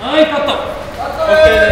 はいカット。オッケーです。